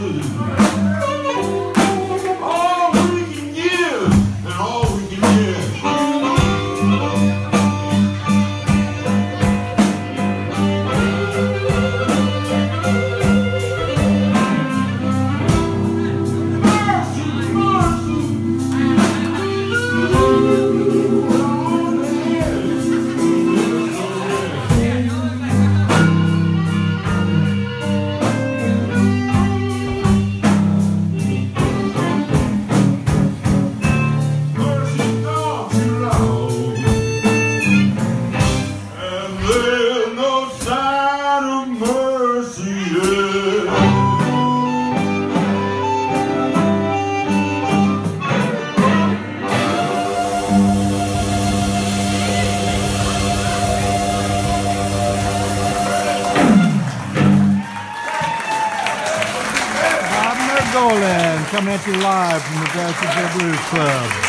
嗯。coming at you live from the Jacksonville Blues Club.